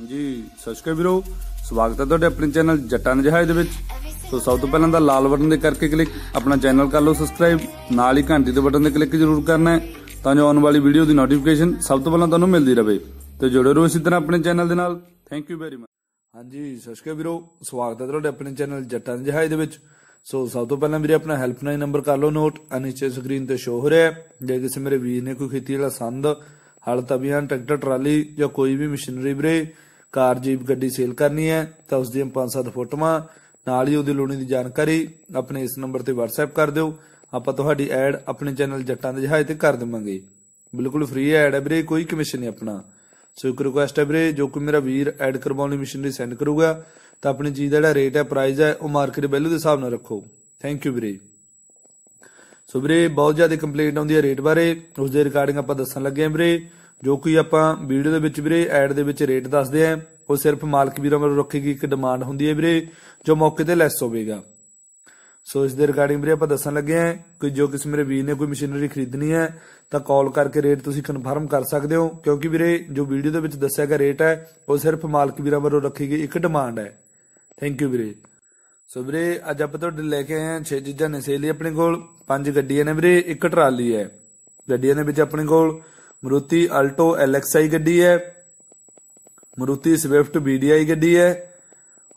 ਹਾਂਜੀ, ਸਤਿ ਸ਼੍ਰੀ ਅਕਾਲ ਵੀਰੋ। ਸਵਾਗਤ ਹੈ ਤੁਹਾਡੇ ਆਪਣੇ ਚੈਨਲ ਜੱਟਾਂ ਜਹਾਜ਼ ਦੇ ਵਿੱਚ। ਸੋ ਸਭ ਤੋਂ ਪਹਿਲਾਂ ਤਾਂ ਲਾਲ ਬਟਨ ਦੇ ਕਰਕੇ ਕਲਿੱਕ ਆਪਣਾ ਚੈਨਲ ਕਰ ਲਓ ਸਬਸਕ੍ਰਾਈਬ ਨਾਲ ਹੀ ਘੰਟੀ ਦੇ ਬਟਨ ਤੇ ਕਲਿੱਕ ਜ਼ਰੂਰ ਕਰਨਾ ਹੈ, ਤਾਂ ਜੋ ਆਉਣ ਵਾਲੀ ਵੀਡੀਓ ਦੀ ਨੋਟੀਫਿਕੇਸ਼ਨ ਸਭ ਤੋਂ ਪਹਿਲਾਂ ਤੁਹਾਨੂੰ ਮਿਲਦੀ ਰਹੇ। ਤੇ ਜੁੜੇ ਰਹੋ ਇਸੇ ਤਰ੍ਹਾਂ ਆਪਣੇ ਚੈਨਲ ਦੇ ਨਾਲ। ਥੈਂਕ ਯੂ ਵੈਰੀ ਮਚ ਹਾਂਜੀ, ਸਤਿ ਸ਼੍ਰੀ ਅਕਾਲ ਵੀਰੋ। ਸਵਾਗਤ ਹੈ ਤੁਹਾਡੇ ਆਪਣੇ ਚੈਨਲ ਜੱਟਾਂ ਜਹਾਜ਼ ਦੇ ਵਿੱਚ। ਸੋ ਸਭ ਤੋਂ ਪਹਿਲਾਂ ਵੀਰੇ ਆਪਣਾ ਹੈਲਪਲਾਈਨ ਨੰਬਰ ਕਰ ਲਓ ਨੋਟ ਆ ਸਕਰੀਨ ਤੇ ਸ਼ੋ ਹੋ ਰਿਹਾ ਹੈ। ਜੇ ਕਿਸੇ ਮੇਰੇ ਵੀਰ ਨੇ ਕੋਈ ਖੇਤੀ ਵਾਲਾ ਸੰਦ, ਹਲ ਤਬੀਆਂ ਟਰੈਕਟਰ, ਟਰਾਲੀ ਜਾਂ ਕੋਈ ਵੀ ਮਸ਼ੀਨਰੀ ਵੀਰੇ ਕਾਰ ਜੀਪ ਗੱਡੀ ਸੇਲ ਕਰਨੀ ਹੈ, ਤਾਂ ਉਸ ਦੀਆਂ 5-7 ਫੋਟੋਆਂ, ਨਾਲ ਹੀ ਉਹਦੀ ਲੋਣੀ ਦੀ ਜਾਣਕਾਰੀ ਆਪਣੇ ਇਸ ਨੰਬਰ ਤੇ WhatsApp ਕਰ ਦਿਓ। ਆਪਾਂ ਤੁਹਾਡੀ ਐਡ ਆਪਣੇ ਚੈਨਲ ਜੱਟਾਂ ਦੇ ਜਹਾਜ਼ ਤੇ ਕਰ ਦੇਵਾਂਗੇ। ਬਿਲਕੁਲ ਫ੍ਰੀ ਐਡ ਹੈ ਵੀਰੇ, ਕੋਈ ਕਮਿਸ਼ਨ ਨਹੀਂ ਆਪਣਾ। ਸੋ ਇੱਕ ਰਿਕੁਐਸਟ ਹੈ ਵੀਰੇ, ਜੋ ਕੋਈ ਮੇਰਾ ਵੀਰ ਐਡ ਕਰਵਾਉਣ ਲਈ ਮਸ਼ੀਨਰੀ ਸੈਂਡ ਕਰੂਗਾ, ਤਾਂ ਆਪਣੀ ਚੀਜ਼ ਦਾ ਜਿਹੜਾ ਰੇਟ ਹੈ ਪ੍ਰਾਈਸ ਹੈ, ਉਹ ਮਾਰਕੀਟ ਵੈਲਿਊ ਦੇ ਹਿਸਾਬ ਨਾਲ ਰੱਖੋ। ਥੈਂਕ ਯੂ ਵੀਰੇ। ਸੋ ਵੀਰੇ, ਬਹੁਤ ਜ਼ਿਆਦਾ ਕੰਪਲੇਂਟ ਆਉਂਦੀ ਹੈ ਰੇਟ ਬਾਰੇ। ਉਸ ਦੇ ਰਿਗਾਰਡਿੰਗ ਆਪਾਂ ਦੱਸਣ ਲੱਗੇ ਹਾਂ ਵੀਰੇ। ਜੋ ਕਿ ਆਪਾਂ ਵੀਡੀਓ ਦੇ ਵਿੱਚ ਵੀਰੇ, ਐਡ ਦੇ ਵਿੱਚ ਰੇਟ ਦੱਸਦੇ ਆ, ਉਹ ਸਿਰਫ ਮਾਲਕ ਵੀਰਾਂ ਵੱਲੋਂ ਰੱਖੀ ਗਈ ਇੱਕ ਡਿਮਾਂਡ ਹੁੰਦੀ ਹੈ ਵੀਰੇ, ਜੋ ਮੌਕੇ ਤੇ ਲੈਸ ਹੋਵੇਗਾ। ਸੋ ਇਸ ਦੇ ਰਿਗਾਰਡਿੰਗ ਵੀਰੇ ਆਪਾਂ ਦੱਸਣ ਲੱਗੇ ਆ ਕਿ ਜੋ ਕਿਸੇ ਮੇਰੇ ਵੀਰ ਨੇ ਕੋਈ ਮਸ਼ੀਨਰੀ ਖਰੀਦਣੀ ਹੈ, ਤਾਂ ਕਾਲ ਕਰਕੇ ਰੇਟ ਤੁਸੀਂ ਕਨਫਰਮ ਕਰ ਸਕਦੇ ਹੋ, ਕਿਉਂਕਿ ਵੀਰੇ, ਜੋ ਵੀਡੀਓ ਦੇ ਵਿੱਚ ਦੱਸਿਆ ਗਿਆ ਰੇਟ ਹੈ, ਉਹ ਸਿਰਫ ਮਾਲਕ ਵੀਰਾਂ ਵੱਲੋਂ ਰੱਖੀ ਗਈ ਇੱਕ ਡਿਮਾਂਡ ਹੈ। ਥੈਂਕ ਯੂ ਵੀਰੇ। ਸੋ ਵੀਰੇ, ਅੱਜ ਆਪਾਂ ਤੁਹਾਡੇ ਲੈ ਕੇ ਆਏ ਹਾਂ 6 ਚੀਜ਼ਾਂ ਨੇ, ਸੇਲੀ ਆਪਣੇ ਕੋਲ, ਪੰਜ ਗੱਡੀਆਂ ਨੇ ਵੀਰੇ, ਇੱਕ ਟਰਾਲੀ ਹੈ। ਗੱਡੀਆਂ ਦੇ ਵਿੱਚ ਆਪਣੇ ਕੋਲ ਮਰੂਤੀ ਅਲਟੋ ਐਲਐਕਸਆਈ ਗੱਡੀ ਹੈ। ਮਰੂਤੀ ਸਵਿਫਟ BDI ਗੱਡੀ ਹੈ।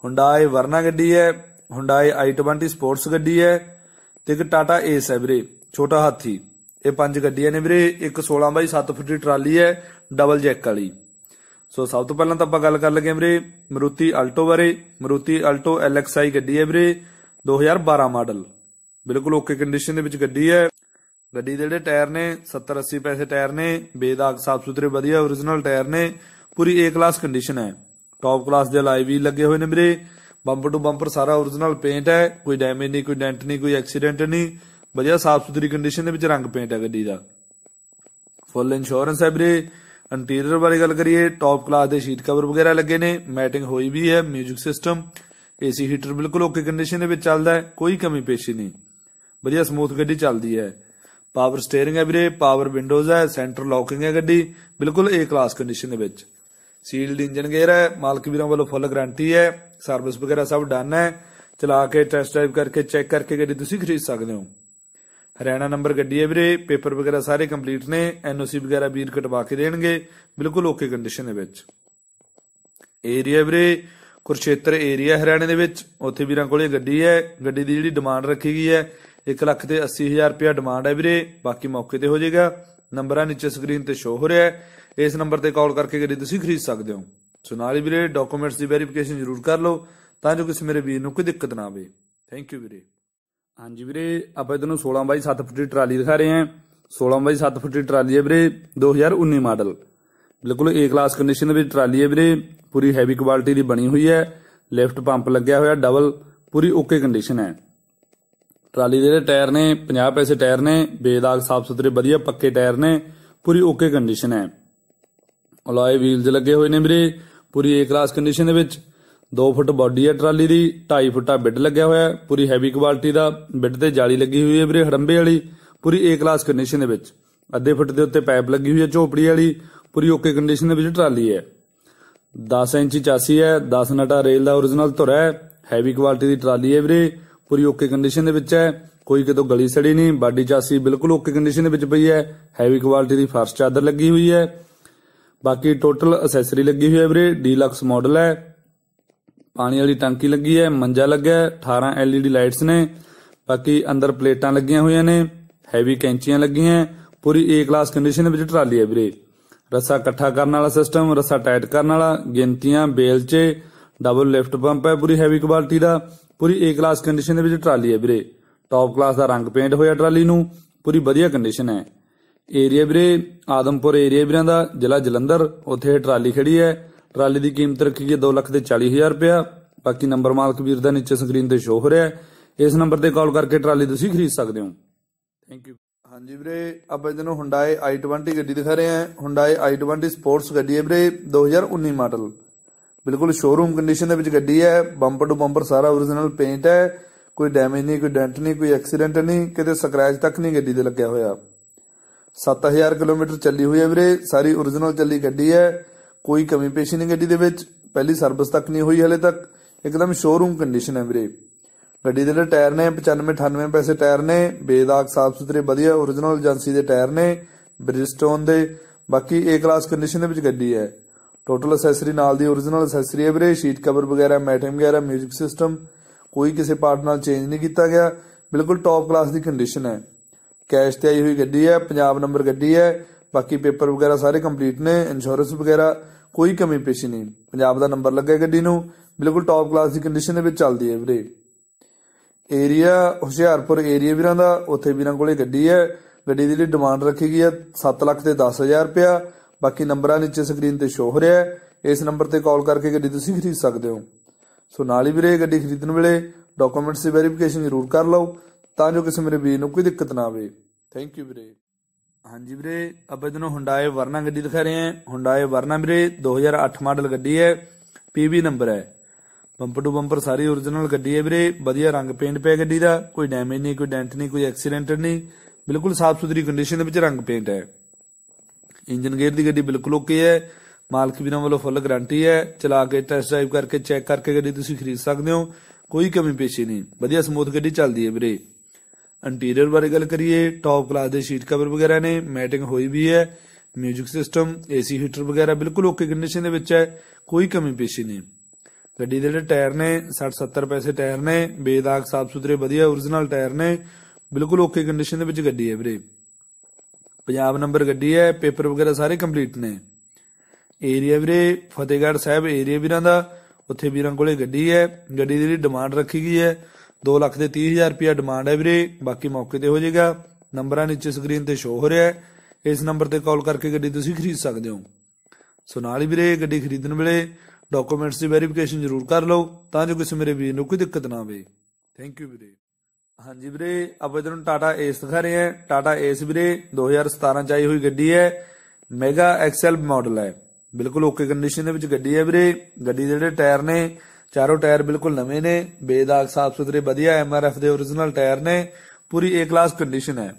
ਹੁੰਡਾਈ ਵਰਨਾ ਗੱਡੀ ਹੈ। ਹੁੰਡਾਈ i20 ਸਪੋਰਟਸ ਗੱਡੀ ਹੈ ਤੇ ਇੱਕ ਟਾਟਾ ਏਸ ਹੈ ਵੀਰੇ, ਛੋਟਾ ਹਾਥੀ। ਇਹ ਪੰਜ ਗੱਡੀਆਂ ਨੇ ਵੀਰੇ, ਇੱਕ 16 ਬਾਈ 7 ਫੁੱਟ ਦੀ ਟਰਾਲੀ ਹੈ ਡਬਲ ਜੈਕ ਵਾਲੀ। ਸੋ ਸਭ ਤੋਂ ਪਹਿਲਾਂ ਤਾਂ ਆਪਾਂ ਗੱਲ ਕਰ ਲਗੇ ਵੀਰੇ, ਮਰੂਤੀ ਅਲਟੋ ਬਾਰੇ। ਮਰੂਤੀ ਅਲਟੋ LXI ਗੱਡੀ ਹੈ ਵੀਰੇ 2012 ਮਾਡਲ। ਬਿਲਕੁਲ ਓਕੇ ਕੰਡੀਸ਼ਨ ਦੇ ਵਿੱਚ ਗੱਡੀ ਹੈ। ਗੱਡੀ ਦੇ ਜਿਹੜੇ ਟਾਇਰ ਨੇ 70 80 ਪੈਸੇ ਟਾਇਰ ਨੇ, ਬੇਦਾਗ ਸਾਫ਼ ਸੁਥਰੇ ਵਧੀਆ origignal ਟਾਇਰ ਨੇ, ਪੂਰੀ A ਕਲਾਸ ਕੰਡੀਸ਼ਨ ਹੈ। ਟੌਪ ਕਲਾਸ ਦੇ ਲਾਈਵ ਵੀ ਲੱਗੇ ਹੋਏ ਨੇ ਵੀਰੇ। ਬੰਪਰ ਟੂ ਬੰਪਰ ਸਾਰਾ origignal ਪੇਂਟ ਹੈ। ਕੋਈ ਡੈਮੇਜ ਨਹੀਂ, ਕੋਈ ਡੈਂਟ ਨਹੀਂ, ਕੋਈ ਐਕਸੀਡੈਂਟ ਨਹੀਂ। ਵਧੀਆ ਸਾਫ਼ ਸੁਥਰੀ ਕੰਡੀਸ਼ਨ ਦੇ ਵਿੱਚ ਰੰਗ ਪੇਂਟ ਹੈ ਗੱਡੀ ਦਾ। ਫੁੱਲ ਇੰਸ਼ੋਰੈਂਸ ਹੈ ਵੀਰੇ। ਇੰਟੀਰੀਅਰ ਬਾਰੇ ਗੱਲ ਕਰੀਏ ਟੌਪ ਕਲਾਸ ਦੇ ਸ਼ੀਟ ਕਵਰ ਵਗੈਰਾ ਲੱਗੇ ਨੇ। ਮੈਟਿੰਗ ਹੋਈ ਵੀ ਹੈ 뮤직 ਸਿਸਟਮ ਏਸੀ ਹੀਟਰ ਬਿਲਕੁਲ ਓਕੇ ਕੰਡੀਸ਼ਨ ਦੇ ਵਿੱਚ ਚੱਲਦਾ ਹੈ, ਕੋਈ ਕਮੀ ਪੇਸ਼ੀ ਨਹੀਂ। ਵਧੀਆ ਸਮੂਥ ਗੱਡੀ ਚੱਲਦੀ ਹੈ। ਪਾਵਰ ਸਟੀਅਰਿੰਗ ਹੈ ਵੀਰੇ ਪਾਵਰ ਵਿੰਡੋਜ਼ ਹੈ ਸੈਂਟਰ ਲੌਕਿੰਗ ਹੈ ਗੱਡੀ, ਬਿਲਕੁਲ ਏ ਕਲਾਸ ਕੰਡੀਸ਼ਨ ਦੇ ਵਿੱਚ। ਸੀਲਡ ਇੰਜਨ ਗੇਅਰ ਹੈ, ਮਾਲਕ ਵੀਰਾਂ ਵੱਲੋਂ ਫੁੱਲ ਗਾਰੰਟੀ ਹੈ ਸਰਵਿਸ ਵਗੈਰਾ ਸਭ ਡਨ ਹੈ। ਚਲਾ ਕੇ ਟੈਸਟ ਡਰਾਈਵ ਕਰਕੇ ਚੈੱਕ ਕਰਕੇ ਗੱਡੀ ਤੁਸੀਂ ਖਰੀਦ ਸਕਦੇ ਹੋ। ਹਰਿਆਣਾ ਨੰਬਰ ਗੱਡੀ ਹੈ ਵੀਰੇ ਪੇਪਰ ਵਗੈਰਾ ਸਾਰੇ ਕੰਪਲੀਟ ਨੇ ਐਨਓਸੀ ਵਗੈਰਾ ਵੀਰ ਕਟਵਾ ਕੇ ਦੇਣਗੇ, ਬਿਲਕੁਲ ਓਕੇ ਕੰਡੀਸ਼ਨ ਦੇ ਵਿੱਚ। ਏਰੀਆ ਵੀਰੇ, ਕੁਰਸ਼ੇਤਰ ਏਰੀਆ ਹਰਿਆਣੇ ਦੇ ਵਿੱਚ, ਉੱਥੇ ਵੀਰਾਂ ਕੋਲੇ ਗੱਡੀ ਹੈ, ਗੱਡੀ ਦੀ ਜਿਹੜੀ ਡਿਮਾਂਡ ਰੱਖੀ ਗਈ ਹੈ 1 ਲੱਖ ਤੇ 80000 ਰੁਪਿਆ ਡਿਮਾਂਡ ਹੈ ਵੀਰੇ। ਬਾਕੀ ਮੌਕੇ ਤੇ ਹੋ ਜਾਏਗਾ। ਨੰਬਰਾਂ ਨੀਚੇ ਸਕਰੀਨ ਤੇ ਸ਼ੋ ਹੋ ਰਿਹਾ ਹੈ। ਇਸ ਨੰਬਰ ਤੇ ਕਾਲ ਕਰਕੇ ਗੱਡੀ ਤੁਸੀਂ ਖਰੀਦ ਸਕਦੇ ਹੋ। ਸੋ ਨਾਲ ਹੀ ਵੀਰੇ ਡਾਕੂਮੈਂਟਸ ਦੀ ਵੈਰੀਫਿਕੇਸ਼ਨ ਜ਼ਰੂਰ ਕਰ ਲਓ, ਤਾਂ ਜੋ ਕਿਸੇ ਮੇਰੇ ਵੀਰ ਨੂੰ ਕੋਈ ਦਿੱਕਤ ਨਾ ਆਵੇ। ਥੈਂਕ ਯੂ ਵੀਰੇ। ਹਾਂਜੀ ਵੀਰੇ, ਆਪਾਂ ਤੁਹਾਨੂੰ 16 ਬਾਈ 7 ਫੁੱਟ ਦੀ ਟਰਾਲੀ ਦਿਖਾ ਰਹੇ ਹਾਂ। 16 ਬਾਈ 7 ਫੁੱਟ ਦੀ ਟਰਾਲੀ ਹੈ ਵੀਰੇ 2019 ਮਾਡਲ। ਬਿਲਕੁਲ ਏ ਕਲਾਸ ਕੰਡੀਸ਼ਨ ਵਿੱਚ ਟਰਾਲੀ ਹੈ ਵੀਰੇ। ਪੂਰੀ ਹੈਵੀ ਕੁਆਲਿਟੀ ਦੀ ਬਣੀ ਹੋਈ ਹੈ। ਲਿਫਟ ਪੰਪ ਲੱਗਿਆ ਹੋਇਆ ਡਬਲ ਪੂਰੀ ਓਕੇ ਕੰਡੀਸ਼ਨ ਹੈ। ਟਰਾਲੀ ਦੇ ਜਿਹੜੇ ਟਾਇਰ ਨੇ 50 ਪੈਸੇ ਟਾਇਰ ਨੇ, ਬੇਦਾਗ ਸਾਫ਼ ਸੁਥਰੇ ਵਧੀਆ ਪੱਕੇ ਟਾਇਰ ਨੇ, ਪੂਰੀ ਓਕੇ ਕੰਡੀਸ਼ਨ ਹੈ। ਅਲੋਏ ਵੀਲਜ਼ ਲੱਗੇ ਹੋਏ ਨੇ ਵੀਰੇ, ਪੂਰੀ ਏ ਕਲਾਸ ਕੰਡੀਸ਼ਨ ਦੇ ਵਿੱਚ। 2 ਫੁੱਟ ਬਾਡੀ ਹੈ ਟਰਾਲੀ ਦੀ 2.5 ਫੁੱਟਾ ਬਿੱਡ ਲੱਗਿਆ ਹੋਇਆ ਹੈ, ਪੂਰੀ ਹੈਵੀ ਕੁਆਲਿਟੀ ਦਾ ਬਿੱਡ ਤੇ ਜਾਲੀ ਲੱਗੀ ਹੋਈ ਹੈ ਵੀਰੇ, ਹੜੰਬੇ ਵਾਲੀ, ਪੂਰੀ ਏ ਕਲਾਸ ਕੰਡੀਸ਼ਨ ਦੇ ਵਿੱਚ। ਅੱਧੇ ਫੁੱਟ ਦੇ ਉੱਤੇ ਪਾਈਪ ਲੱਗੀ ਹੋਈ ਹੈ, ਝੋਪੜੀ ਵਾਲੀ, ਪੂਰੀ ਓਕੇ ਕੰਡੀਸ਼ਨ ਦੇ ਵਿੱਚ ਟਰਾਲੀ ਹੈ। 10 ਇੰਚੀ ਚਾਸੀ ਹੈ 10 ਨਟਾ ਰੇਲ ਦਾ origignal ਧੁਰਾ ਹੈ ਹੈਵੀ ਕੁਆਲਿਟੀ ਦੀ ਟਰਾਲੀ ਹੈ ਵੀਰੇ। ਪੂਰੀ ਓਕੇ ਕੰਡੀਸ਼ਨ ਦੇ ਵਿੱਚ ਹੈ। ਕੋਈ ਕਿਤੋਂ ਗਲੀ ਸੜੀ ਨਹੀਂ, ਬਾਡੀ ਚਾਸੀ ਬਿਲਕੁਲ ਓਕੇ ਕੰਡੀਸ਼ਨ ਦੇ ਵਿੱਚ ਪਈ ਹੈ। ਹੈਵੀ ਕੁਆਲਿਟੀ ਦੀ ਫਰਸ਼ ਚਾਦਰ ਲੱਗੀ ਹੋਈ ਹੈ। ਬਾਕੀ ਟੋਟਲ ਅਸੈਸਰੀ ਲੱਗੀ ਹੋਈ ਹੈ ਵੀਰੇ ਡੀਲਕਸ ਮਾਡਲ ਹੈ। ਪਾਣੀ ਵਾਲੀ ਟੰਕੀ ਲੱਗੀ ਹੈ, ਮੰਜਾ ਲੱਗਿਆ ਹੈ 18 LED ਲਾਈਟਸ ਨੇ। ਬਾਕੀ ਅੰਦਰ ਪਲੇਟਾਂ ਲੱਗੀਆਂ ਹੋਈਆਂ ਨੇ ਹੈਵੀ ਕੈਂਚੀਆਂ ਲੱਗੀਆਂ ਪੂਰੀ ਏ ਕਲਾਸ ਕੰਡੀਸ਼ਨ ਦੇ ਵਿੱਚ ਟਰਾਲੀ ਹੈ ਵੀਰੇ। ਰੱਸਾ ਇਕੱਠਾ ਕਰਨ ਵਾਲਾ ਸਿਸਟਮ ਰੱਸਾ ਟਾਈਟ ਕਰਨ ਵਾਲਾ, ਗਿਣਤੀਆਂ, ਬੇਲਚੇ ਡਬਲ ਲਿਫਟ ਪੰਪ ਹੈ, ਪੂਰੀ ਹੈਵੀ ਕੁਆਲਿਟੀ ਦਾ, ਪੂਰੀ ਏ ਕਲਾਸ ਕੰਡੀਸ਼ਨ ਦੇ ਵਿੱਚ ਟਰਾਲੀ ਹੈ ਵੀਰੇ। ਟੌਪ ਕਲਾਸ ਦਾ ਰੰਗ ਪੇਂਟ ਹੋਇਆ ਟਰਾਲੀ ਨੂੰ, ਪੂਰੀ ਵਧੀਆ ਕੰਡੀਸ਼ਨ ਹੈ। ਏਰੀਆ ਵੀਰੇ, ਆਦਮਪੁਰ ਏਰੀਆ ਵੀਰਾਂ ਦਾ, ਜ਼ਿਲ੍ਹਾ ਜਲੰਧਰ, ਉੱਥੇ ਟਰਾਲੀ ਖੜੀ ਹੈ। ਟਰਾਲੀ ਦੀ ਕੀਮਤ ਰੱਖੀ ਹੈ 2 ਲੱਖ ਤੇ 40000 ਰੁਪਇਆ। ਬਾਕੀ ਨੰਬਰ ਮਾਲਕ ਵੀਰ ਦਾ ਨੀਚੇ ਸਕਰੀਨ ਤੇ ਸ਼ੋ ਹੋ ਰਿਹਾ ਹੈ। ਇਸ ਨੰਬਰ ਤੇ ਕਾਲ ਕਰਕੇ ਟਰਾਲੀ ਤੁਸੀਂ ਖਰੀਦ ਸਕਦੇ ਹੋ। ਥੈਂਕ ਯੂ ਹਾਂਜੀ ਵੀਰੇ, ਆਪਾਂ ਇਹਨੂੰ ਹੁੰਡਾਈ i20 ਗੱਡੀ ਦਿਖਾ ਰਹੇ ਹਾਂ। ਹੁੰਡਾਈ i20 ਸਪੋਰਟਸ ਗੱਡੀ ਹੈ ਵੀਰੇ 2019 ਮਾਡਲ ਬਿਲਕੁਲ ਸ਼ੋਰੂਮ ਕੰਡੀਸ਼ਨ ਦੇ ਵਿੱਚ ਗੱਡੀ ਹੈ ਬੰਪਰ ਟੂ ਬੰਪਰ ਸਾਰਾ origignal ਪੇਂਟ ਹੈ, ਕੋਈ ਡੈਮੇਜ ਨਹੀਂ, ਕੋਈ ਡੈਂਟ ਨਹੀਂ, ਕੋਈ ਐਕਸੀਡੈਂਟ ਨਹੀਂ, ਕਿਤੇ ਸਕ੍ਰੈਚ ਤੱਕ ਨਹੀਂ ਗੱਡੀ ਦੇ ਲੱਗਿਆ ਹੋਇਆ। 7000 ਕਿਲੋਮੀਟਰ ਚੱਲੀ ਹੋਈ ਹੈ ਵੀਰੇ, ਸਾਰੀ origignal ਚੱਲੀ ਗੱਡੀ ਹੈ, ਕੋਈ ਕਮੀ ਪੇਸ਼ੀ ਨਹੀਂ ਗੱਡੀ ਦੇ ਵਿੱਚ, ਪਹਿਲੀ ਸਰਵਿਸ ਤੱਕ ਨਹੀਂ ਹੋਈ ਹਲੇ ਤੱਕ, ਇੱਕਦਮ ਸ਼ੋਰੂਮ ਕੰਡੀਸ਼ਨ ਹੈ ਵੀਰੇ। ਗੱਡੀ ਦੇ ਜਿਹੜੇ ਟਾਇਰ ਨੇ 95 98 ਪੈਸੇ ਟਾਇਰ ਨੇ, ਬੇਦਾਗ, ਸਾਫ਼ ਸੁਥਰੇ, ਵਧੀਆ origignal ਏਜੰਸੀ ਦੇ ਟਾਇਰ ਨੇ ਬ੍ਰਿਜਸਟੋਨ ਦੇ, ਬਾਕੀ ਏ ਕਲਾਸ ਕੰਡੀਸ਼ਨ ਦੇ ਵਿੱਚ ਗੱਡੀ ਹੈ। ਟੋਟਲ ਅਸੈਸਰੀ ਨਾਲ ਦੀ origignal ਅਸੈਸਰੀ ਹੈ ਵੀਰੇ ਸ਼ੀਟ ਕਵਰ ਵਗੈਰਾ ਮੈਟਿੰਗ ਵਗੈਰਾ 뮤직 ਸਿਸਟਮ ਕੋਈ ਕਿਸੇ ਪਾਰਟ ਨਾਲ ਚੇਂਜ ਨਹੀਂ ਕੀਤਾ ਗਿਆ, ਬਿਲਕੁਲ ਟੌਪ ਕਲਾਸ ਦੀ ਕੰਡੀਸ਼ਨ ਹੈ। ਕੈਸ਼ ਤੇ ਆਈ ਹੋਈ ਗੱਡੀ ਹੈ ਪੰਜਾਬ ਨੰਬਰ ਗੱਡੀ ਹੈ, ਬਾਕੀ ਪੇਪਰ ਵਗੈਰਾ ਸਾਰੇ ਕੰਪਲੀਟ ਨੇ ਇੰਸ਼ੋਰੈਂਸ ਵਗੈਰਾ, ਕੋਈ ਕਮੀ ਪੇਸ਼ੀ ਨਹੀਂ। ਪੰਜਾਬ ਦਾ ਨੰਬਰ ਲੱਗਾ ਗੱਡੀ ਨੂੰ, ਬਿਲਕੁਲ ਟੌਪ ਕਲਾਸ ਦੀ ਕੰਡੀਸ਼ਨ ਦੇ ਵਿੱਚ ਚੱਲਦੀ ਹੈ ਵੀਰੇ। ਏਰੀਆ ਹੁਸ਼ਿਆਰਪੁਰ ਏਰੀਆ ਵੀਰਾਂ ਦਾ, ਉੱਥੇ ਵੀਰਾਂ ਕੋਲੇ ਗੱਡੀ ਹੈ, ਗੱਡੀ ਦੀ ਜਿਹੜੀ ਡਿਮਾਂਡ ਰੱਖੀ ਗਈ ਹੈ 7 ਲੱਖ ਤੇ 10000 ਰੁਪਇਆ ਬਾਕੀ ਨੰਬਰਾਂ ਨੀਚੇ ਸਕਰੀਨ ਤੇ ਸ਼ੋ ਹੋ ਰਿਹਾ ਹੈ। ਇਸ ਨੰਬਰ ਤੇ ਕਾਲ ਕਰਕੇ ਗੱਡੀ ਤੁਸੀਂ ਖਰੀਦ ਸਕਦੇ ਹੋ। ਸੋ ਨਾਲ ਹੀ ਵੀਰੇ, ਗੱਡੀ ਖਰੀਦਣ ਵੇਲੇ ਡਾਕੂਮੈਂਟਸ ਦੀ ਵੈਰੀਫਿਕੇਸ਼ਨ ਜ਼ਰੂਰ ਕਰ ਲਓ, ਤਾਂ ਜੋ ਕਿਸੇ ਮੇਰੇ ਵੀਰ ਨੂੰ ਕੋਈ ਦਿੱਕਤ ਨਾ ਆਵੇ। ਥੈਂਕ ਯੂ ਵੀਰੇ। ਹਾਂਜੀ ਵੀਰੇ, ਆਪਾਂ ਤੁਹਾਨੂੰ ਹੁੰਡਾਏ ਵਰਨਾ ਗੱਡੀ ਦਿਖਾ ਰਹੇ ਹਾਂ। ਹੁੰਡਾਏ ਵਰਨਾ ਵੀਰੇ 2008 ਮਾਡਲ ਗੱਡੀ ਹੈ। ਪੀਬੀ ਨੰਬਰ ਹੈ। ਬੰਪਰ ਟੂ ਬੰਪਰ ਸਾਰੀ origignal ਗੱਡੀ ਹੈ ਵੀਰੇ। ਵਧੀਆ ਰੰਗ ਪੇਂਟ ਪਿਆ ਗੱਡੀ ਦਾ। ਕੋਈ ਡੈਮੇਜ ਨਹੀਂ, ਕੋਈ ਡੈਂਟ ਨਹੀਂ, ਕੋਈ ਐਕਸੀਡੈਂਟ ਨਹੀਂ। ਬਿਲਕੁਲ ਸਾਫ਼ ਸੁਥਰੀ ਕੰਡੀਸ਼ਨ ਦੇ ਵਿੱਚ ਰੰਗ ਪੇਂਟ ਹੈ। ਇੰਜਨ ਗੇਅਰ ਦੀ ਗੱਡੀ ਬਿਲਕੁਲ ਓਕੇ ਹੈ। ਮਾਲਕ ਵੀਰਾਂ ਵੱਲੋਂ ਫੁੱਲ ਗਾਰੰਟੀ ਹੈ। ਚਲਾ ਕੇ ਟੈਸਟ ਡਰਾਈਵ ਕਰਕੇ ਚੈੱਕ ਕਰਕੇ ਗੱਡੀ ਤੁਸੀਂ ਖਰੀਦ ਸਕਦੇ ਹੋ। ਕੋਈ ਕਮੀ ਪੇਸ਼ੀ ਨਹੀਂ। ਵਧੀਆ ਸਮੂਥ ਗੱਡੀ ਚੱਲਦੀ ਹੈ ਵੀਰੇ। ਇੰਟੀਰੀਅਰ ਬਾਰੇ ਗੱਲ ਕਰੀਏ ਟੌਪ ਕਲਾਸ ਦੇ ਸ਼ੀਟ ਕਵਰ ਵਗੈਰਾ ਨੇ ਮੈਟਿੰਗ ਹੋਈ ਵੀ ਹੈ। ਮਿਊਜ਼ਿਕ ਸਿਸਟਮ ਏਸੀ ਹੀਟਰ ਵਗੈਰਾ ਬਿਲਕੁਲ ਓਕੇ ਕੰਡੀਸ਼ਨ ਦੇ ਵਿੱਚ ਹੈ। ਕੋਈ ਕਮੀ ਪੇਸ਼ੀ ਨਹੀਂ। ਗੱਡੀ ਦੇ ਜਿਹੜੇ ਟਾਇਰ ਨੇ 60 70 ਪੈਸੇ ਟਾਇਰ ਨੇ, ਬੇਦਾਗ ਸਾਫ਼ ਸੁਥਰੇ ਵਧੀਆ origignal ਟਾਇਰ ਨੇ, ਬਿਲਕੁਲ ਓਕੇ ਕੰਡੀਸ਼ਨ ਦੇ ਵਿੱਚ ਗੱਡੀ ਹੈ ਵੀਰੇ। ਪੰਜਾਬ ਨੰਬਰ ਗੱਡੀ ਹੈ, ਪੇਪਰ ਵਗੈਰਾ ਸਾਰੇ ਕੰਪਲੀਟ ਨੇ। ਏਰੀਆ ਵੀਰੇ, ਫਤਿਹਗੜ੍ਹ ਸਾਹਿਬ ਏਰੀਆ ਵੀਰਾਂ ਦਾ, ਉੱਥੇ ਵੀਰਾਂ ਕੋਲੇ ਗੱਡੀ ਹੈ। ਗੱਡੀ ਦੀ ਜਿਹੜੀ ਡਿਮਾਂਡ ਰੱਖੀ ਗਈ ਹੈ 2 ਲੱਖ ਦੇ 30000 ਰੁਪਿਆ ਡਿਮਾਂਡ ਹੈ ਵੀਰੇ। ਬਾਕੀ ਮੌਕੇ ਤੇ ਹੋ ਜਾਏਗਾ। ਨੰਬਰਾਂ ਨੀਚੇ ਸਕਰੀਨ ਤੇ ਸ਼ੋ ਹੋ ਰਿਹਾ ਹੈ। ਇਸ ਨੰਬਰ ਤੇ ਕਾਲ ਕਰਕੇ ਗੱਡੀ ਤੁਸੀਂ ਖਰੀਦ ਸਕਦੇ ਹੋ। ਸੋ ਨਾਲ ਹੀ ਵੀਰੇ, ਗੱਡੀ ਖਰੀਦਣ ਵੇਲੇ ਡਾਕੂਮੈਂਟਸ ਦੀ ਵੈਰੀਫਿਕੇਸ਼ਨ ਜ਼ਰੂਰ ਕਰ ਲਓ, ਤਾਂ ਜੋ ਕਿਸੇ ਮੇਰੇ ਵੀਰ ਨੂੰ ਕੋਈ ਦਿੱਕਤ ਨਾ ਆਵੇ। ਥੈਂਕ ਯੂ ਵੀਰੇ। ਹਾਂਜੀ ਵੀਰੇ, ਆਪਾਂ ਤੁਹਾਨੂੰ ਟਾਟਾ ਏਸ ਦਿਖਾ ਰਹੇ ਹਾਂ। ਟਾਟਾ ਏਸ ਵੀਰੇ 2017 ਚ ਆਈ ਹੋਈ ਗੱਡੀ ਹੈ। ਮੈਗਾ ਐਕਸਲ ਮਾਡਲ ਹੈ। ਬਿਲਕੁਲ ਓਕੇ ਕੰਡੀਸ਼ਨ ਦੇ ਵਿੱਚ ਗੱਡੀ ਹੈ ਵੀਰੇ। ਗੱਡੀ ਦੇ ਜਿਹੜੇ ਟਾਇਰ ਨੇ, ਚਾਰੋਂ ਟਾਇਰ ਬਿਲਕੁਲ ਨਵੇਂ ਨੇ। ਬੇਦਾਗ ਸਾਫ਼ ਸੁਥਰੇ ਵਧੀਆ ਐਮਆਰਐਫ ਦੇ origignal ਟਾਇਰ ਨੇ। ਪੂਰੀ ਏ ਕਲਾਸ ਕੰਡੀਸ਼ਨ ਹੈ।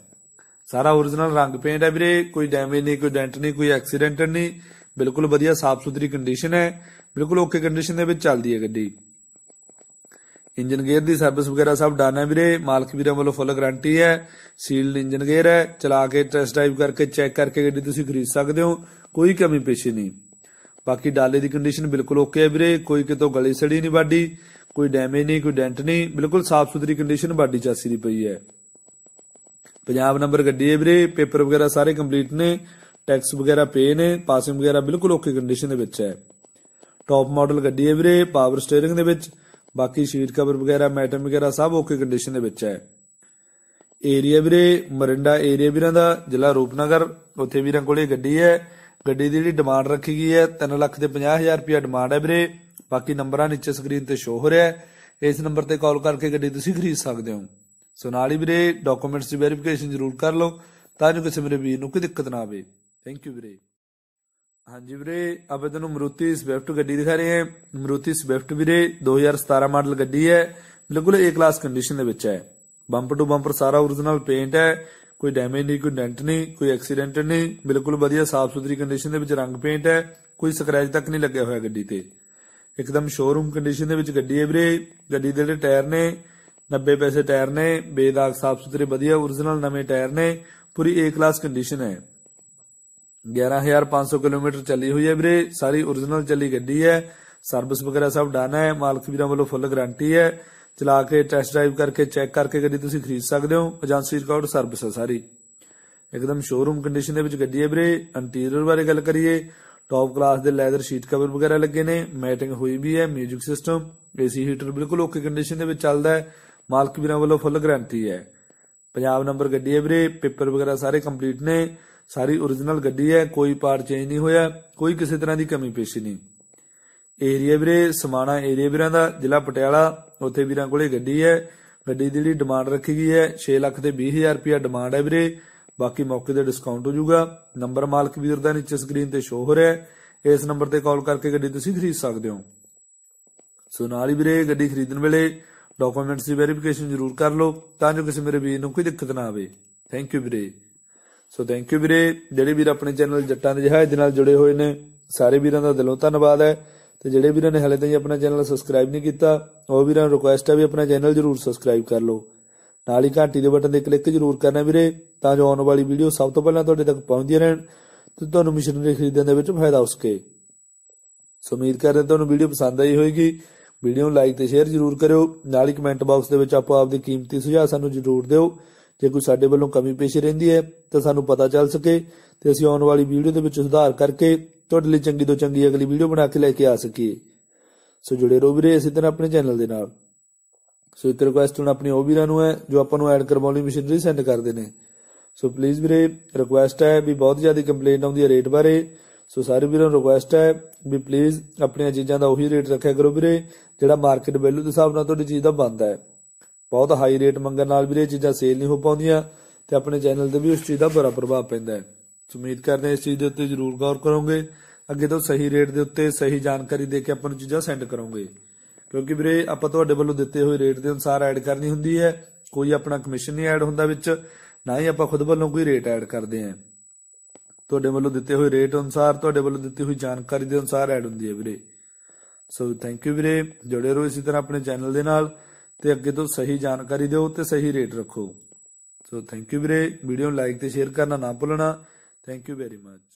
ਸਾਰਾ origignal ਰੰਗ ਪੇਂਟ ਹੈ ਵੀਰੇ। ਕੋਈ ਡੈਮੇਜ ਨਹੀਂ, ਕੋਈ ਡੈਂਟ ਨਹੀਂ, ਕੋਈ ਐਕਸੀਡੈਂਟ ਨਹੀਂ। ਬਿਲਕੁਲ ਵਧੀਆ ਸਾਫ਼ ਸੁਥਰੀ ਕੰਡੀਸ਼ਨ ਹੈ। ਬਿਲਕੁਲ ਓਕੇ ਕੰਡੀਸ਼ਨ ਦੇ ਵਿੱਚ ਚੱਲਦੀ ਹੈ ਗੱਡੀ। ਇੰਜਨ ਗੇਅਰ ਦੀ ਸਰਵਿਸ ਵਗੈਰਾ ਸਭ ਡਨ ਹੈ ਵੀਰੇ। ਮਾਲਕ ਵੀਰਾਂ ਵੱਲੋਂ ਫੁੱਲ ਗਾਰੰਟੀ ਹੈ। ਸੀਲਡ ਇੰਜਨ ਗੇਅਰ ਹੈ। ਚਲਾ ਕੇ ਟੈਸਟ ਡਰਾਈਵ ਕਰਕੇ ਚੈੱਕ ਕਰਕੇ ਗੱਡੀ ਤੁਸੀਂ ਖਰੀਦ ਸਕਦੇ ਹੋ। ਕੋਈ ਕਮੀ ਪੇਸ਼ੀ ਨਹੀਂ। ਬਾਕੀ ਡਾਲੇ ਦੀ ਕੰਡੀਸ਼ਨ ਬਿਲਕੁਲ ਓਕੇ ਹੈ ਵੀਰੇ। ਕੋਈ ਕਿਤੋਂ ਗਲੀ ਸੜੀ ਨਹੀਂ ਬਾਡੀ, ਕੋਈ ਡੈਮੇਜ ਨਹੀਂ, ਕੋਈ ਡੈਂਟ ਨਹੀਂ। ਬਿਲਕੁਲ ਸਾਫ਼ ਸੁਥਰੀ ਕੰਡੀਸ਼ਨ ਬਾਡੀ ਚਾਸੀ ਦੀ ਪਈ ਹੈ। ਪੰਜਾਬ ਨੰਬਰ ਗੱਡੀ ਹੈ ਵੀਰੇ। ਪੇਪਰ ਵਗੈਰਾ ਸਾਰੇ ਕੰਪਲੀਟ ਨੇ। ਟੈਕਸ ਵਗੈਰਾ ਪੇ ਨੇ। ਪਾਸਿੰਗ ਵਗੈਰਾ ਬਿਲਕੁਲ ਓਕੇ ਕੰਡੀਸ਼ਨ ਦੇ ਵਿੱਚ ਹੈ। ਟੌਪ ਮਾਡਲ ਗੱਡੀ ਹੈ ਵੀਰੇ। ਪਾਵਰ ਸਟੀਅਰਿੰਗ ਦੇ ਵਿੱਚ। ਬਾਕੀ ਸ਼ੀਟ ਕਵਰ ਵਗੈਰਾ, ਮੈਟਮ ਵਗੈਰਾ ਸਭ ਓਕੇ ਕੰਡੀਸ਼ਨ ਦੇ ਵਿੱਚ ਹੈ। ਏਰੀਆ ਵੀਰੇ, ਮਰਿੰਡਾ ਏਰੀਆ ਵੀਰਾਂ ਦਾ, ਜ਼ਿਲ੍ਹਾ ਰੂਪਨਗਰ, ਉੱਥੇ ਵੀਰਾਂ ਕੋਲੇ ਗੱਡੀ ਹੈ। ਗੱਡੀ ਦੀ ਜਿਹੜੀ ਡਿਮਾਂਡ ਰੱਖੀ ਗਈ ਹੈ 3 ਲੱਖ ਤੇ 50000 ਰੁਪਿਆ ਡਿਮਾਂਡ ਹੈ ਵੀਰੇ। ਬਾਕੀ ਨੰਬਰਾਂ ਨੀਚੇ ਸਕਰੀਨ ਤੇ ਸ਼ੋ ਹੋ ਰਿਹਾ ਹੈ। ਇਸ ਨੰਬਰ ਤੇ ਕਾਲ ਕਰਕੇ ਗੱਡੀ ਤੁਸੀਂ ਖਰੀਦ ਸਕਦੇ ਹੋ। ਸੋ ਨਾਲ ਹੀ ਵੀਰੇ ਡਾਕੂਮੈਂਟਸ ਦੀ ਵੈਰੀਫਿਕੇਸ਼ਨ ਜ਼ਰੂਰ ਕਰ ਲਓ, ਤਾਂ ਜੋ ਕਿਸੇ ਮੇਰੇ ਵੀਰ ਨੂੰ ਕੋਈ ਦਿੱਕਤ ਨਾ ਆਵੇ। ਥੈਂਕ ਯੂ ਵੀਰੇ। ਹਾਂਜੀ ਵੀਰੇ ਆਪਾਂ ਤੁਹਾਨੂੰ ਮਰੂਤੀ ਸਵਿਫਟ ਗੱਡੀ ਦਿਖਾ ਰਹੇ ਹਾਂ। ਮਰੂਤੀ ਸਵਿਫਟ ਵੀਰੇ 2017 ਮਾਡਲ ਗੱਡੀ ਹੈ। ਬਿਲਕੁਲ ਏ ਕਲਾਸ ਕੰਡੀਸ਼ਨ ਦੇ ਵਿੱਚ ਹੈ। ਬੰਪਰ ਟੂ ਬੰਪਰ ਸਾਰਾ origignal ਪੇਂਟ ਹੈ। ਕੋਈ ਡੈਮੇਜ ਨਹੀਂ, ਕੋਈ ਡੈਂਟ ਨਹੀਂ, ਕੋਈ ਐਕਸੀਡੈਂਟ ਨਹੀਂ। ਬਿਲਕੁਲ ਵਧੀਆ ਸਾਫ਼ ਸੁਥਰੀ ਕੰਡੀਸ਼ਨ ਦੇ ਵਿੱਚ ਰੰਗ ਪੇਂਟ ਹੈ। ਕੋਈ ਸਕ੍ਰੈਚ ਤੱਕ ਨਹੀਂ ਲੱਗਿਆ ਹੋਇਆ ਗੱਡੀ ਤੇ। ਇੱਕਦਮ ਸ਼ੋਰੂਮ ਕੰਡੀਸ਼ਨ ਦੇ ਵਿੱਚ ਗੱਡੀ ਹੈ ਵੀਰੇ। ਗੱਡੀ ਦੇ ਜਿਹੜੇ ਟਾਇਰ ਨੇ 90 ਪੈਸੇ ਟਾਇਰ ਨੇ, ਬੇਦਾਗ, ਸਾਫ਼ ਸੁਥਰੇ, ਵਧੀਆ origignal ਨਵੇਂ ਟਾਇਰ ਨੇ। ਪੂਰੀ ਏ ਕਲਾਸ ਕੰਡੀਸ਼ਨ ਹੈ। 11500 ਕਿਲੋਮੀਟਰ ਚੱਲੀ ਹੋਈ ਹੈ ਵੀਰੇ ਸਾਰੀ origignal ਚੱਲੀ ਗੱਡੀ ਹੈ ਸਰਵਿਸ ਵਗੈਰਾ ਸਭ ਡਨ ਹੈ ਮਾਲਕ ਵੀਰਾਂ ਵੱਲੋਂ ਫੁੱਲ ਗਾਰੰਟੀ ਹੈ ਚਲਾ ਕੇ ਟੈਸਟ ਡਰਾਈਵ ਕਰਕੇ ਚੈੱਕ ਕਰਕੇ ਗੱਡੀ ਤੁਸੀਂ ਖਰੀਦ ਸਕਦੇ ਹੋ ਏਜੰਸੀ ਰਿਕਾਰਡ ਸਰਵਿਸ ਹੈ ਸਾਰੀ ਇੱਕਦਮ ਸ਼ੋਰੂਮ ਕੰਡੀਸ਼ਨ ਦੇ ਵਿੱਚ ਗੱਡੀ ਹੈ ਵੀਰੇ ਇੰਟੀਰੀਅਰ ਬਾਰੇ ਗੱਲ ਕਰੀਏ ਟੌਪ ਕਲਾਸ ਦੇ ਲੈਦਰ ਸ਼ੀਟ ਕਵਰ ਵਗੈਰਾ ਲੱਗੇ ਨੇ ਮੈਟਿੰਗ ਹੋਈ ਵੀ ਹੈ 뮤직 ਸਿਸਟਮ ਏਸੀ ਹੀਟਰ ਬਿਲਕੁਲ ਓਕੇ ਕੰਡੀਸ਼ਨ ਦੇ ਵਿੱਚ ਚੱਲਦਾ ਹੈ ਮਾਲਕ ਵੀਰਾਂ ਵੱਲੋਂ ਫੁੱਲ ਗਾਰੰਟੀ ਹੈ ਪੰਜਾਬ ਨੰਬਰ ਗੱਡੀ ਹੈ ਵੀਰੇ ਪੇਪਰ ਵਗੈਰਾ ਸਾਰੇ ਕੰਪਲੀਟ ਨੇ ਸਾਰੀ origignal ਗੱਡੀ ਹੈ, ਕੋਈ ਪਾਰਟ ਚੇਂਜ ਨਹੀਂ ਹੋਇਆ, ਕੋਈ ਕਿਸੇ ਤਰ੍ਹਾਂ ਦੀ ਕਮੀ ਪੇਸ਼ੀ ਨਹੀਂ। ਏਰੀਆ ਵੀਰੇ, ਸਮਾਣਾ ਏਰੀਆ ਵੀਰਾਂ ਦਾ, ਜ਼ਿਲ੍ਹਾ ਪਟਿਆਲਾ, ਉੱਥੇ ਵੀਰਾਂ ਕੋਲੇ ਗੱਡੀ ਹੈ, ਗੱਡੀ ਦੀ ਜਿਹੜੀ ਡਿਮਾਂਡ ਰੱਖੀ ਗਈ ਹੈ 6 ਲੱਖ ਤੇ 20000 ਰੁਪਿਆ ਡਿਮਾਂਡ ਹੈ ਵੀਰੇ। ਬਾਕੀ ਮੌਕੇ ਤੇ ਡਿਸਕਾਊਂਟ ਹੋ ਜਾਊਗਾ। ਨੰਬਰ ਮਾਲਕ ਵੀਰ ਦਾ ਨੀਚੇ ਸਕਰੀਨ ਤੇ ਸ਼ੋ ਹੋ ਰਿਹਾ ਹੈ। ਇਸ ਨੰਬਰ ਤੇ ਕਾਲ ਕਰਕੇ ਗੱਡੀ ਤੁਸੀਂ ਖਰੀਦ ਸਕਦੇ ਹੋ। ਸੋ ਨਾਲ ਹੀ ਵੀਰੇ, ਗੱਡੀ ਖਰੀਦਣ ਵੇਲੇ ਡਾਕੂਮੈਂਟਸ ਦੀ ਵੈਰੀਫਿਕੇਸ਼ਨ ਜ਼ਰੂਰ ਕਰ ਲਓ, ਤਾਂ ਜੋ ਕਿਸੇ ਮੇਰੇ ਵੀਰ ਨੂੰ ਕੋਈ ਦਿੱਕਤ ਨਾ ਆਵੇ। ਥੈਂਕ ਯੂ ਵੀਰੇ। ਸੋ ਥੈਂਕ ਯੂ ਵੀਰੇ। ਜਿਹੜੇ ਵੀਰ ਆਪਣੇ ਚੈਨਲ ਜੱਟਾਂ ਦੇ ਜਹਾਜ਼ ਦੇ ਨਾਲ ਜੁੜੇ ਹੋਏ ਨੇ, ਸਾਰੇ ਵੀਰਾਂ ਦਾ ਦਿਲੋਂ ਧੰਨਵਾਦ ਹੈ। ਤੇ ਜਿਹੜੇ ਵੀਰਾਂ ਨੇ ਹਾਲੇ ਤਾਈਂ ਆਪਣਾ ਚੈਨਲ ਸਬਸਕ੍ਰਾਈਬ ਨਹੀਂ ਕੀਤਾ, ਉਹ ਵੀਰਾਂ ਨੂੰ ਰਿਕੁਐਸਟ ਹੈ ਵੀ ਆਪਣਾ ਚੈਨਲ ਜਰੂਰ ਸਬਸਕ੍ਰਾਈਬ ਕਰ ਲਓ। ਨਾਲ ਹੀ ਘੰਟੀ ਦੇ ਬਟਨ ਤੇ ਕਲਿੱਕ ਜਰੂਰ ਕਰਨਾ ਵੀਰੇ, ਤਾਂ ਜੋ ਆਉਣ ਵਾਲੀ ਵੀਡੀਓ ਸਭ ਤੋਂ ਪਹਿਲਾਂ ਤੁਹਾਡੇ ਤੱਕ ਪਹੁੰਚਦੀਆਂ ਰਹਿਣ ਤੇ ਤੁਹਾਨੂੰ ਮਸ਼ੀਨਰੀ ਖਰੀਦਣ ਦੇ ਵਿੱਚ ਫਾਇਦਾ ਹੋ ਸਕੇ ਸੋ ਉਮੀਦ ਕਰਦੇ ਤੁਹਾਨੂੰ ਵੀਡੀਓ ਪਸੰਦ ਆਈ ਹੋਵੇਗੀ ਵੀਡੀਓ ਨੂੰ ਲਾਈਕ ਤੇ ਸ਼ੇਅਰ ਜਰੂਰ ਕਰਿਓ। ਨਾਲ ਹੀ ਕਮੈਂਟ ਬਾਕਸ ਦੇ ਵਿੱਚ ਆਪੋ ਆਪਦੇ ਕੀਮਤੀ ਸੁਝਾਅ ਸਾਨੂੰ ਜਰੂਰ ਦਿਓ। ਜੇ ਕੋਈ ਸਾਡੇ ਵੱਲੋਂ ਕਮੀ ਪੇਸ਼ੀ ਰਹਿੰਦੀ ਹੈ, ਤਾਂ ਸਾਨੂੰ ਪਤਾ ਚੱਲ ਸਕੇ ਤੇ ਅਸੀਂ ਆਉਣ ਵਾਲੀ ਵੀਡੀਓ ਦੇ ਵਿੱਚ ਸੁਧਾਰ ਕਰਕੇ ਤੁਹਾਡੇ ਲਈ ਚੰਗੀ ਤੋਂ ਚੰਗੀ ਅਗਲੀ ਵੀਡੀਓ ਬਣਾ ਕੇ ਲੈ ਕੇ ਆ ਸਕੀਏ। ਸੋ ਜੁੜੇ ਰਹੋ ਵੀਰੇ ਇਸੇ ਤਰ੍ਹਾਂ ਆਪਣੇ ਚੈਨਲ ਦੇ ਨਾਲ। ਸੋ ਇੱਕ ਰਿਕੁਐਸਟ ਹੁਣ ਆਪਣੀ ਉਹ ਵੀਰਾਂ ਨੂੰ ਹੈ, ਜੋ ਆਪਾਂ ਨੂੰ ਐਡ ਕਰਵਾਉਣ ਲਈ ਮਸ਼ੀਨਰੀ ਸੈਂਡ ਕਰਦੇ ਨੇ। ਸੋ ਪਲੀਜ਼ ਵੀਰੇ ਰਿਕੁਐਸਟ ਹੈ ਵੀ ਬਹੁਤ ਜ਼ਿਆਦਾ ਕੰਪਲੇਂਟ ਆਉਂਦੀ ਹੈ ਰੇਟ ਬਾਰੇ। ਸੋ ਸਾਰੇ ਵੀਰਾਂ ਨੂੰ ਰਿਕੁਐਸਟ ਹੈ ਵੀ ਪਲੀਜ਼ ਆਪਣੀਆਂ ਚੀਜ਼ਾਂ ਦਾ ਉਹੀ ਰੇਟ ਰੱਖਿਆ ਕਰੋ ਵੀਰੇ, ਜਿਹੜਾ ਮਾਰਕੀਟ ਵੈਲਿਊ ਦੇ ਹਿਸਾਬ ਨਾਲ ਤੁਹਾਡੀ ਚੀਜ਼ ਦਾ ਬਣਦਾ ਹੈ। ਬਹੁਤ ਹਾਈ ਰੇਟ ਮੰਗਣ ਨਾਲ ਵੀਰੇ ਇਹ ਚੀਜ਼ਾਂ ਸੇਲ ਨਹੀਂ ਹੋ ਪਾਉਂਦੀਆਂ ਤੇ ਆਪਣੇ ਚੈਨਲ ਤੇ ਵੀ ਉਸ ਚੀਜ਼ ਦਾ ਬੁਰਾ ਪ੍ਰਭਾਵ ਪੈਂਦਾ ਹੈ। ਉਮੀਦ ਕਰਦੇ ਹਾਂ ਇਸ ਚੀਜ਼ ਦੇ ਉੱਤੇ ਜ਼ਰੂਰ ਗੌਰ ਕਰੋਗੇ। ਅੱਗੇ ਤੋਂ ਸਹੀ ਰੇਟ ਦੇ ਉੱਤੇ ਸਹੀ ਜਾਣਕਾਰੀ ਦੇ ਕੇ ਆਪਾਂ ਨੂੰ ਚੀਜ਼ਾਂ ਸੈਂਡ ਕਰੋਗੇ। ਕਿਉਂਕਿ ਵੀਰੇ, ਆਪਾਂ ਤੁਹਾਡੇ ਵੱਲੋਂ ਦਿੱਤੇ ਹੋਏ ਰੇਟ ਦੇ ਅਨੁਸਾਰ ਐਡ ਕਰਨੀ ਹੁੰਦੀ ਹੈ। ਕੋਈ ਆਪਣਾ ਕਮਿਸ਼ਨ ਨਹੀਂ ਐਡ ਹੁੰਦਾ ਵਿੱਚ, ਨਾ ਹੀ ਆਪਾਂ ਖੁਦ ਵੱਲੋਂ ਕੋਈ ਰੇਟ ਐਡ ਕਰਦੇ ਹਾਂ। ਤੁਹਾਡੇ ਵੱਲੋਂ ਦਿੱਤੇ ਹੋਏ ਰੇਟ ਅਨੁਸਾਰ, ਤੁਹਾਡੇ ਵੱਲੋਂ ਦਿੱਤੀ ਹੋਈ ਜਾਣਕਾਰੀ ਦੇ ਅਨੁਸਾਰ ਐਡ ਹੁੰਦੀ ਹੈ ਵੀਰੇ। ਸੋ ਥੈਂਕ ਯੂ ਵੀਰੇ, ਜੁੜੇ ਰਹੋ ਇਸੇ ਤਰ੍ਹਾਂ ਆਪਣੇ ਚੈਨਲ ਦੇ ਨਾਲ। ਤੇ ਅੱਗੇ ਤੋਂ ਸਹੀ ਜਾਣਕਾਰੀ ਦਿਓ ਤੇ ਸਹੀ ਰੇਟ ਰੱਖੋ। ਸੋ ਥੈਂਕ ਯੂ ਵੀਰੇ। ਵੀਡੀਓ ਨੂੰ ਲਾਈਕ ਤੇ ਸ਼ੇਅਰ ਕਰਨਾ ਨਾ ਭੁੱਲਣਾ। Thank you very much